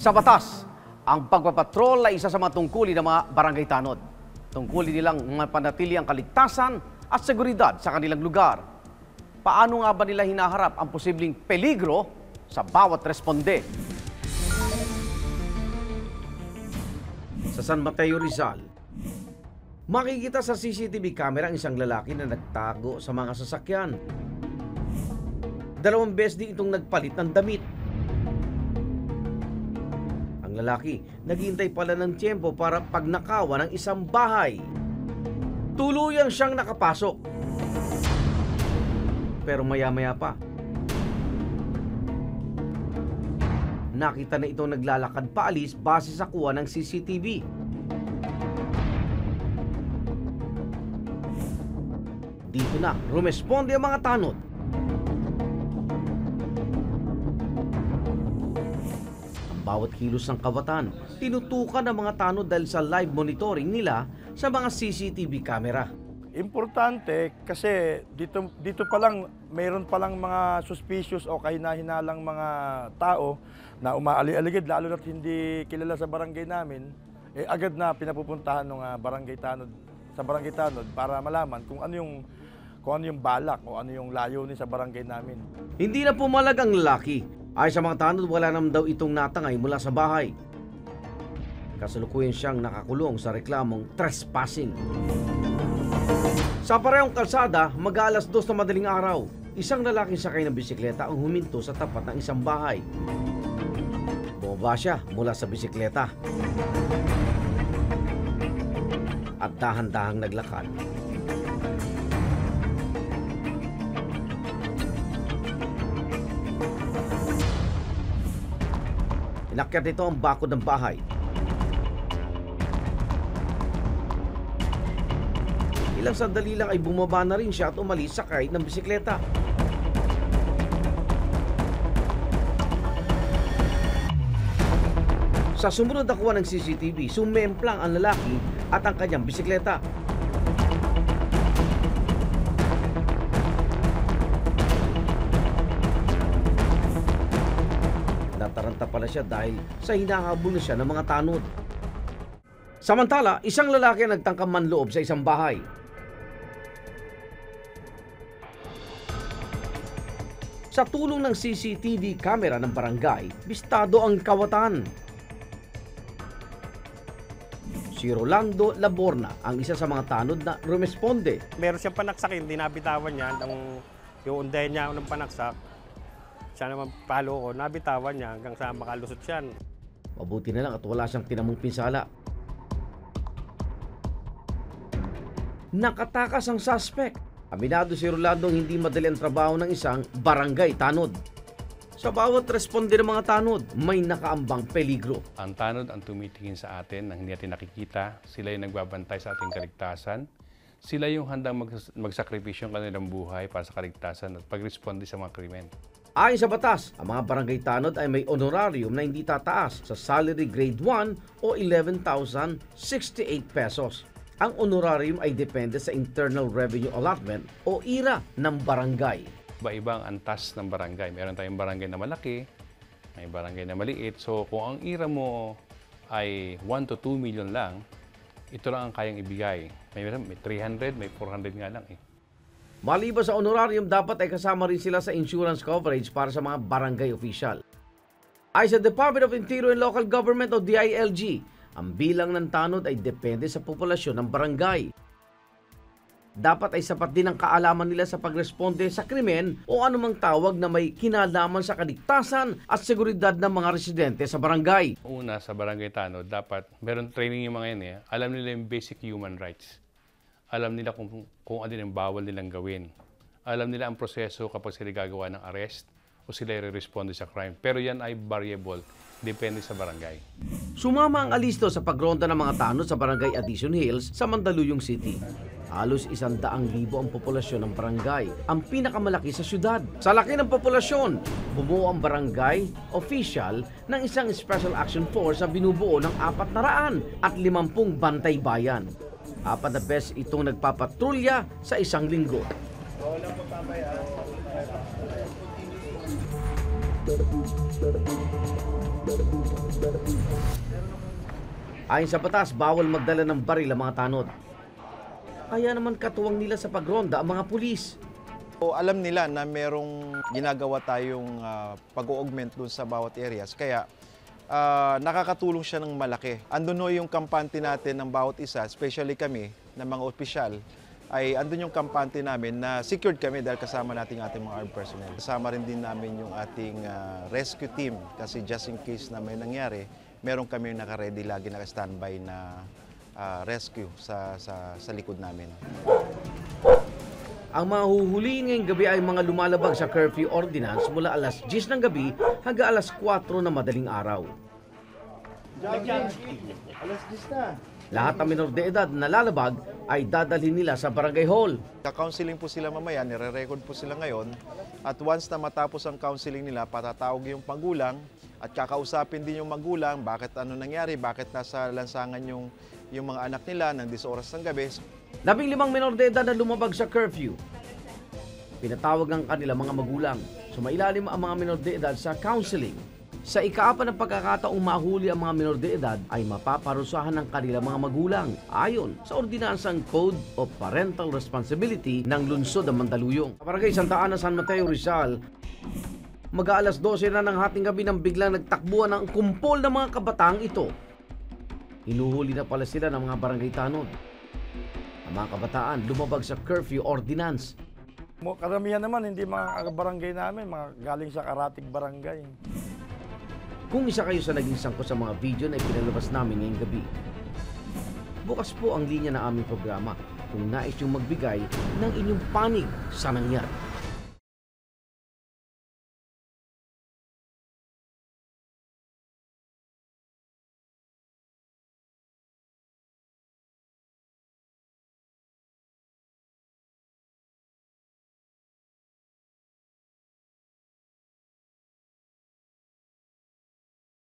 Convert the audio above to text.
Sa batas, ang pagpapatrol ay isa sa mga tungkulin ng mga barangay tanod. Tungkulin nilang mapanatili ang kaligtasan at seguridad sa kanilang lugar. Paano nga ba nila hinaharap ang posibleng peligro sa bawat responde? Sa San Mateo Rizal, makikita sa CCTV camera ang isang lalaki na nagtago sa mga sasakyan. Dalawang beses din itong nagpalit ng damit. Lalaki, naghihintay pala ng tiyempo para pagnakawan ng isang bahay. Tuluyan siyang nakapasok. Pero maya-maya pa, nakita na itong naglalakad paalis base sa kuha ng CCTV. Dito na, rumesponde ang mga tanod. Bawat kilos ng kawatan, tinutukan ng mga tanod dahil sa live monitoring nila sa mga CCTV camera. Importante kasi dito dito pa lang mayroon pa lang mga suspicious o kahina-hinalang mga tao na umaali-aligid lalo na't hindi kilala sa barangay namin, eh agad na pinapupuntahan ng ah, barangay tanod sa barangay tanod para malaman kung ano yung kung ano yung balak o ano yung layunin sa barangay namin. Hindi na pumalag ang lalaki. Ay sa mga tanod, wala naman daw itong natangay mula sa bahay. Kasalukuyan siyang nakakulong sa reklamong trespassing. Sa parehong kalsada, mag-aalas dos na madaling araw, isang lalaking sakay ng bisikleta ang huminto sa tapat ng isang bahay. Bumaba siya mula sa bisikleta. At dahan-dahang naglakad. Inakyat nito ang bakod ng bahay. Ilang sandali lang ay bumaba na rin siya at umalis sakay ng bisikleta. Sa sumunod na kuha ng CCTV, sumemplang ang lalaki at ang kanyang bisikleta. Pala siya dahil sa hinahabol na siya ng mga tanod. Samantala, isang lalaki ang nagtangkang manloob sa isang bahay. Sa tulong ng CCTV camera ng barangay, bistado ang kawatan. Si Rolando Laborna ang isa sa mga tanod na rumesponde. meron siyang panaksak, hindi nabitawan niya. Ang, yung unday niya ng panaksak, siya naman palo ko, nabitawan niya hanggang sa makalusot siya. Mabuti na lang at wala siyang tinamong pinsala. Nakatakas ang suspect. Aminado si Rolando hindi madali ang trabaho ng isang barangay tanod. Sa bawat responde ng mga tanod, may nakaambang peligro. Ang tanod ang tumitingin sa atin nang hindi natin nakikita. Sila yung nagbabantay sa ating kaligtasan. Sila yung handang mag- magsakripisyo ng kanilang buhay para sa kaligtasan at pag-responde sa mga krimen. Ayon sa batas, ang mga barangay tanod ay may honorarium na hindi tataas sa salary grade 1 o 11,068 pesos. Ang honorarium ay depende sa Internal Revenue Allotment o IRA ng barangay. Iba-iba ang antas ng barangay. Meron tayong barangay na malaki, may barangay na maliit. So kung ang ira mo ay 1 to 2 million lang, ito lang ang kayang ibigay. May, may 300, may 400 nga lang eh. Maliban sa honorarium, dapat ay kasama rin sila sa insurance coverage para sa mga barangay official. Ay sa Department of Interior and Local Government o DILG, ang bilang ng tanod ay depende sa populasyon ng barangay. Dapat ay sapat din ang kaalaman nila sa pagresponde sa krimen o anumang tawag na may kinalaman sa kaligtasan at seguridad ng mga residente sa barangay. Una, sa barangay tanod, dapat meron training yung mga yan eh. Alam nila yung basic human rights. Alam nila kung, kung ano yung bawal nilang gawin. Alam nila ang proseso kapag sila gagawa ng arrest o sila i-responde sa crime. Pero yan ay variable. Depende sa barangay. Sumama ang alisto sa pagronda ng mga tanod sa barangay Addition Hills sa Mandaluyong City. Halos isang daang libo ang populasyon ng barangay, ang pinakamalaki sa syudad. Sa laki ng populasyon, bumuo ang barangay official ng isang Special Action Force na binubuo ng apat na raan at limampung bantay bayan. Apat na beses itong nagpapatrolya sa isang linggo. Ayon sa batas, bawal magdala ng baril ang mga tanod. Kaya naman katuwang nila sa pagronda ang mga pulis. So, alam nila na merong ginagawa tayong ah, pag-augment dun sa bawat areas. Kaya ah, nakakatulong siya ng malaki. Andun ho yung kampante natin ng bawat isa, especially kami, ng mga opisyal, ay andun yung kampante namin na secured kami dahil kasama natin ating mga armed personnel. Kasama rin din namin yung ating ah, rescue team kasi just in case na may nangyari, meron kami naka-ready lagi naka-standby na ah, rescue sa, sa, sa likod namin. Ang mga huhulihin ngayong gabi ay mga lumalabag sa curfew ordinance mula alas 10 ng gabi hanggang alas 4 na madaling araw. Lahat ng minor de edad na lalabag ay dadalhin nila sa barangay hall. Ka-counseling po sila mamaya, nire-record po sila ngayon. At once na matapos ang counseling nila, patatawag yung magulang at kakausapin din yung magulang bakit ano nangyari, bakit nasa lansangan yung, yung mga anak nila ng 10 oras ng gabi. Labing limang minor de edad na lumabag sa curfew. Pinatawag ang kanilang mga magulang. Sumailalim ang mga minor de edad sa counseling. Sa ikaapat ng pagkakataong mahuli ang mga minor de edad ay mapaparusahan ng kanilang mga magulang ayon sa ordinansang Code of Parental Responsibility ng Lungsod ng Mandaluyong. Barangay Santa Ana, San Mateo, Rizal, mag-aalas 12 na ng hating gabi nang biglang nagtakbuhan ng kumpol ng mga kabataang ito. Hinuhuli na pala sila ng mga barangay tanod. Ang mga kabataan lumabag sa curfew ordinance. Mo- Karamihan naman, hindi mga barangay namin, mga galing sa karatig barangay. Kung isa kayo sa naging sangko sa mga video na ipinalabas namin ngayong gabi, bukas po ang linya ng aming programa kung nais yung magbigay ng inyong panig sa nangyari.